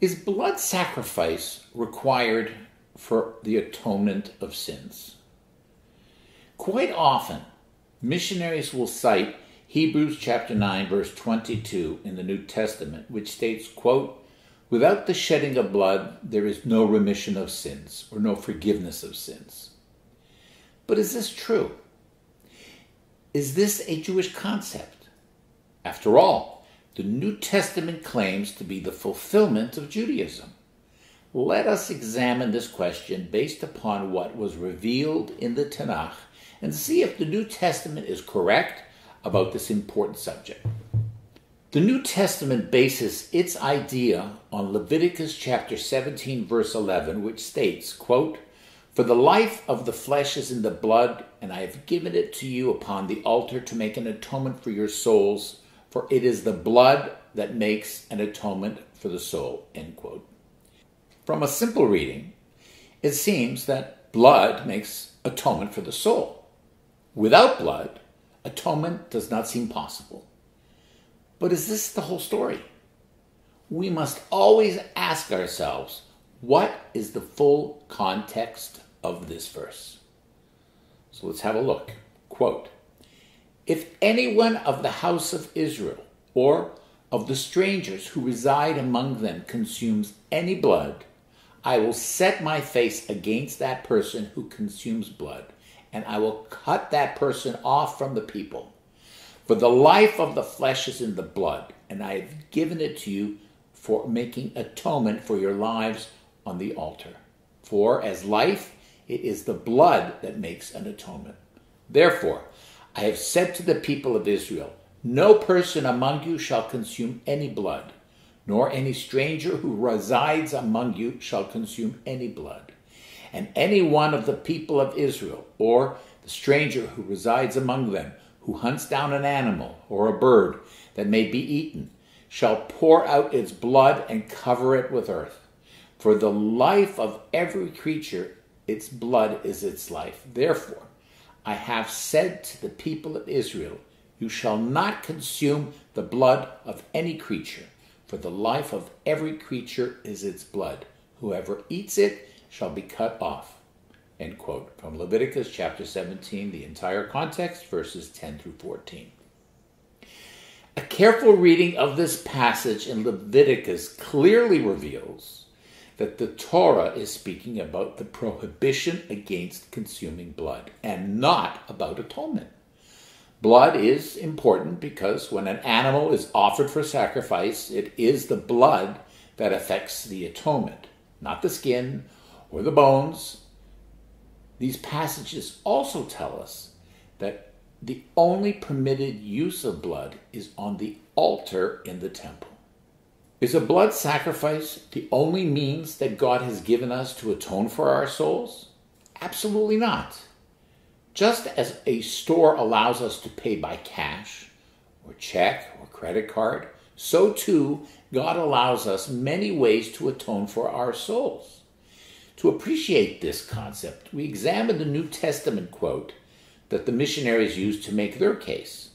Is blood sacrifice required for the atonement of sins? Quite often, missionaries will cite Hebrews chapter 9 verse 22 in the New Testament, which states, quote, Without the shedding of blood, there is no remission of sins or no forgiveness of sins. But is this true? Is this a Jewish concept? After all, the New Testament claims to be the fulfillment of Judaism. Let us examine this question based upon what was revealed in the Tanakh and see if the New Testament is correct about this important subject. The New Testament bases its idea on Leviticus chapter 17 verse 11 which states, quote, "For the life of the flesh is in the blood, and I have given it to you upon the altar to make an atonement for your souls, for it is the blood that makes an atonement for the soul." End quote. From a simple reading, it seems that blood makes atonement for the soul. Without blood, atonement does not seem possible. But is this the whole story? We must always ask ourselves what is the full context of this verse? So let's have a look. Quote If anyone of the house of Israel or of the strangers who reside among them consumes any blood, I will set my face against that person who consumes blood and I will cut that person off from the people. For the life of the flesh is in the blood, and I have given it to you for making atonement for your lives on the altar. For as life, it is the blood that makes an atonement. Therefore, I have said to the people of Israel, No person among you shall consume any blood, nor any stranger who resides among you shall consume any blood and any one of the people of Israel, or the stranger who resides among them, who hunts down an animal or a bird that may be eaten, shall pour out its blood and cover it with earth. For the life of every creature, its blood is its life. Therefore, I have said to the people of Israel, You shall not consume the blood of any creature, for the life of every creature is its blood. Whoever eats it, shall be cut off. End quote. From Leviticus chapter 17, the entire context, verses 10 through 14. A careful reading of this passage in Leviticus clearly reveals that the Torah is speaking about the prohibition against consuming blood and not about atonement. Blood is important because when an animal is offered for sacrifice, it is the blood that affects the atonement, not the skin or the bones. These passages also tell us that the only permitted use of blood is on the altar in the temple. Is a blood sacrifice the only means that God has given us to atone for our souls? Absolutely not. Just as a store allows us to pay by cash, or check, or credit card, so too God allows us many ways to atone for our souls. To appreciate this concept, we examine the New Testament quote that the missionaries used to make their case.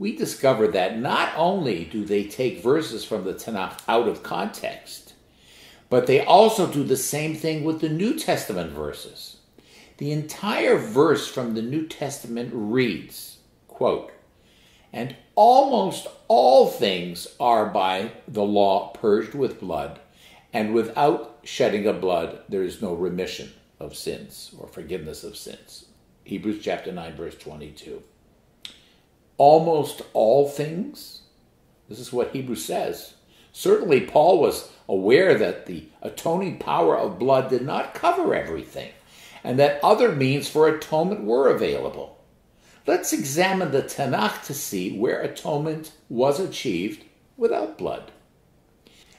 We discover that not only do they take verses from the Tanakh out of context, but they also do the same thing with the New Testament verses. The entire verse from the New Testament reads, quote, and almost all things are by the law purged with blood, and without shedding of blood, there is no remission of sins or forgiveness of sins. Hebrews chapter 9, verse 22. Almost all things, this is what Hebrews says. Certainly, Paul was aware that the atoning power of blood did not cover everything, and that other means for atonement were available. Let's examine the Tanakh to see where atonement was achieved without blood.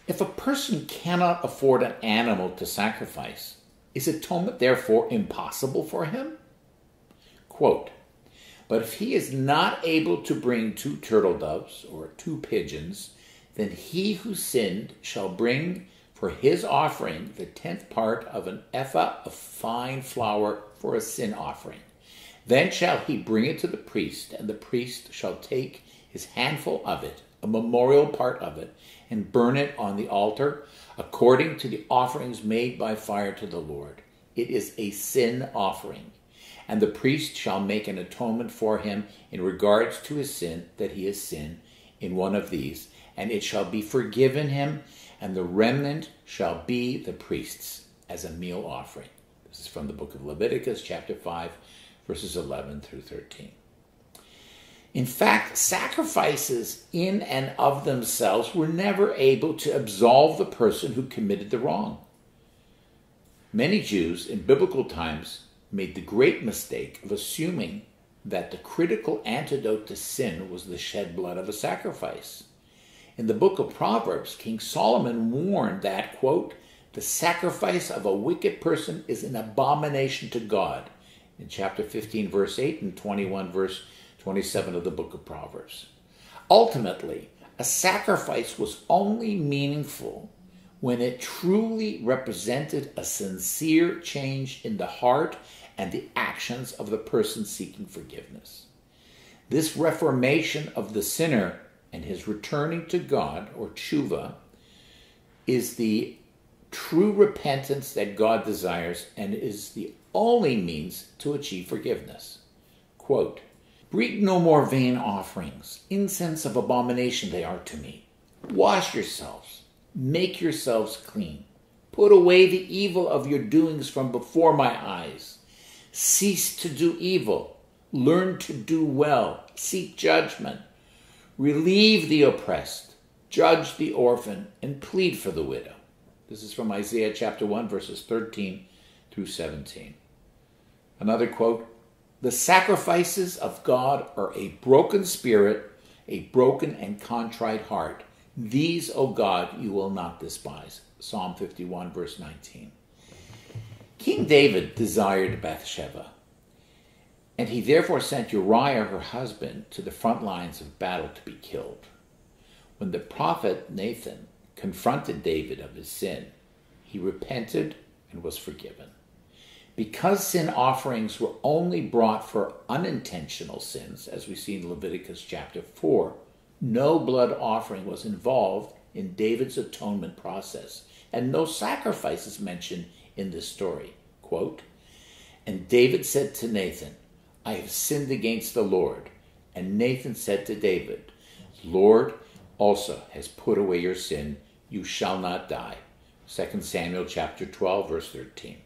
If a person cannot afford an animal to sacrifice, is atonement therefore impossible for him? Quote, but if he is not able to bring two turtle doves or two pigeons, then he who sinned shall bring for his offering the tenth part of an ephah of fine flour for a sin offering. Then shall he bring it to the priest, and the priest shall take his handful of it, a memorial part of it, and burn it on the altar according to the offerings made by fire to the Lord. It is a sin offering. And the priest shall make an atonement for him in regards to his sin that he has sinned in one of these, and it shall be forgiven him, and the remnant shall be the priest's as a meal offering. This is from the book of Leviticus, chapter 5, verses 11 through 13. In fact, sacrifices in and of themselves were never able to absolve the person who committed the wrong. Many Jews in biblical times made the great mistake of assuming that the critical antidote to sin was the shed blood of a sacrifice. In the book of Proverbs, King Solomon warned that, quote, the sacrifice of a wicked person is an abomination to God. In chapter 15, verse 8, and 21, verse 27 of the book of Proverbs. Ultimately, a sacrifice was only meaningful when it truly represented a sincere change in the heart and the actions of the person seeking forgiveness. This reformation of the sinner and his returning to God, or tshuva, is the true repentance that God desires and is the only means to achieve forgiveness. Quote, Bring no more vain offerings, incense of abomination they are to me. Wash yourselves, make yourselves clean. Put away the evil of your doings from before my eyes. Cease to do evil. Learn to do well. Seek judgment. Relieve the oppressed. Judge the orphan and plead for the widow. This is from Isaiah chapter 1, verses 13 through 17. Another quote The sacrifices of God are a broken spirit, a broken and contrite heart. These, O God, you will not despise. Psalm 51, verse 19. King David desired Bathsheba, and he therefore sent Uriah, her husband, to the front lines of battle to be killed. When the prophet Nathan confronted David of his sin, he repented and was forgiven. Because sin offerings were only brought for unintentional sins, as we see in Leviticus chapter 4, no blood offering was involved in David's atonement process, and no sacrifices mentioned in this story. Quote, and David said to Nathan, I have sinned against the Lord. And Nathan said to David, Lord also has put away your sin you shall not die. 2 Samuel chapter 12 verse 13.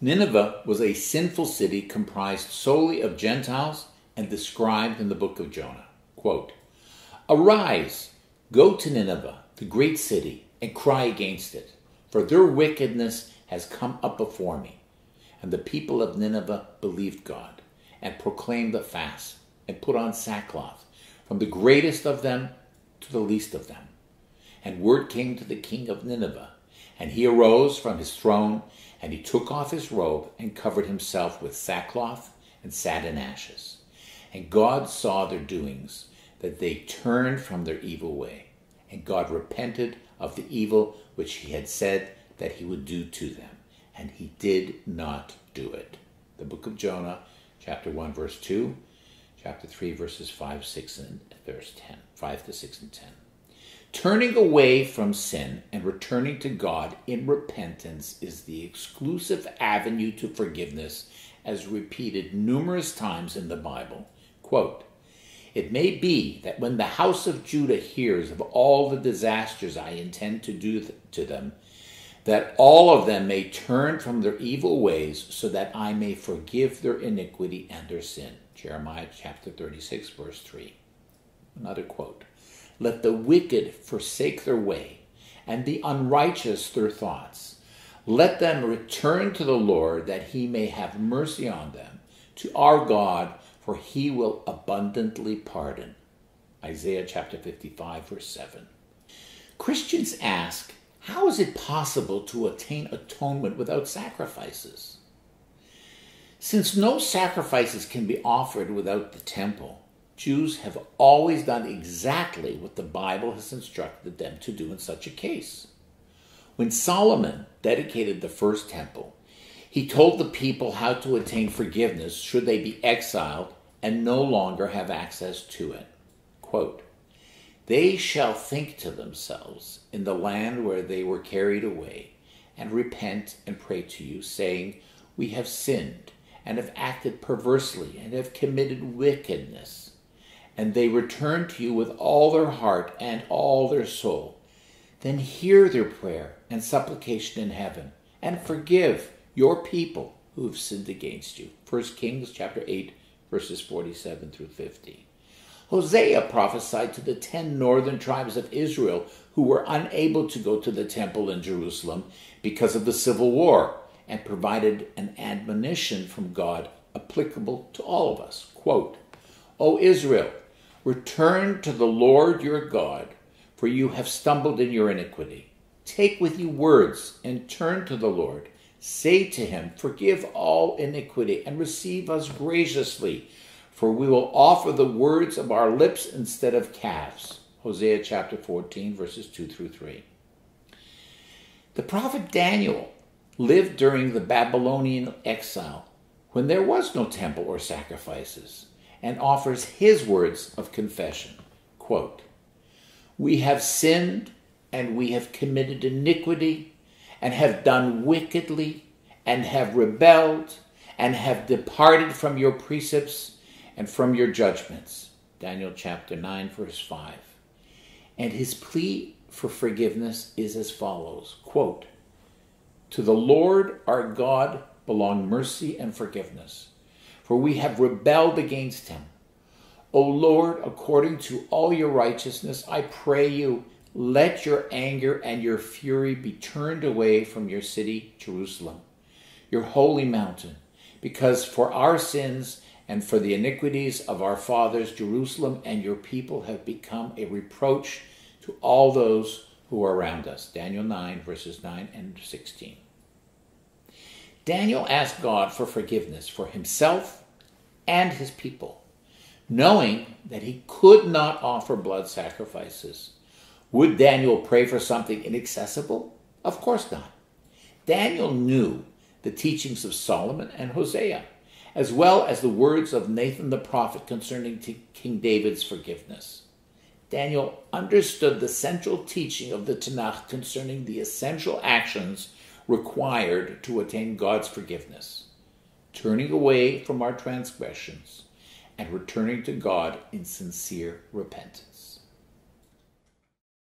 Nineveh was a sinful city comprised solely of Gentiles and described in the book of Jonah. Quote, Arise, go to Nineveh, the great city, and cry against it, for their wickedness has come up before me. And the people of Nineveh believed God, and proclaimed the fast, and put on sackcloth, from the greatest of them to the least of them. And word came to the king of Nineveh. And he arose from his throne, and he took off his robe, and covered himself with sackcloth, and sat in ashes. And God saw their doings, that they turned from their evil way. And God repented of the evil which he had said that he would do to them. And he did not do it. The book of Jonah, chapter 1, verse 2, chapter 3, verses 5, 6, and verse 10. 5 to 6 and 10. Turning away from sin and returning to God in repentance is the exclusive avenue to forgiveness, as repeated numerous times in the Bible. Quote, it may be that when the house of Judah hears of all the disasters I intend to do to them, that all of them may turn from their evil ways, so that I may forgive their iniquity and their sin. Jeremiah chapter 36, verse 3. Another quote. Let the wicked forsake their way, and the unrighteous their thoughts. Let them return to the Lord, that he may have mercy on them, to our God, for he will abundantly pardon. Isaiah chapter 55, verse 7. Christians ask, how is it possible to attain atonement without sacrifices? Since no sacrifices can be offered without the temple, Jews have always done exactly what the Bible has instructed them to do in such a case. When Solomon dedicated the first temple, he told the people how to attain forgiveness should they be exiled and no longer have access to it. Quote, they shall think to themselves in the land where they were carried away, and repent and pray to you, saying, We have sinned, and have acted perversely, and have committed wickedness. And they return to you with all their heart and all their soul. Then hear their prayer and supplication in heaven, and forgive your people who have sinned against you. 1 Kings chapter 8, verses 47 through 50. Hosea prophesied to the ten northern tribes of Israel who were unable to go to the temple in Jerusalem because of the civil war and provided an admonition from God applicable to all of us. Quote, O Israel, return to the Lord your God, for you have stumbled in your iniquity. Take with you words and turn to the Lord. Say to him, Forgive all iniquity and receive us graciously for we will offer the words of our lips instead of calves. Hosea chapter 14, verses 2 through 3. The prophet Daniel lived during the Babylonian exile when there was no temple or sacrifices and offers his words of confession. Quote, We have sinned and we have committed iniquity and have done wickedly and have rebelled and have departed from your precepts and from your judgments. Daniel chapter 9, verse 5. And his plea for forgiveness is as follows quote, To the Lord our God belong mercy and forgiveness, for we have rebelled against him. O Lord, according to all your righteousness, I pray you, let your anger and your fury be turned away from your city, Jerusalem, your holy mountain, because for our sins and for the iniquities of our fathers, Jerusalem and your people have become a reproach to all those who are around us. Daniel 9, verses 9 and 16. Daniel asked God for forgiveness for himself and his people, knowing that he could not offer blood sacrifices. Would Daniel pray for something inaccessible? Of course not. Daniel knew the teachings of Solomon and Hosea as well as the words of Nathan the prophet concerning King David's forgiveness. Daniel understood the central teaching of the Tanakh concerning the essential actions required to attain God's forgiveness turning away from our transgressions and returning to God in sincere repentance.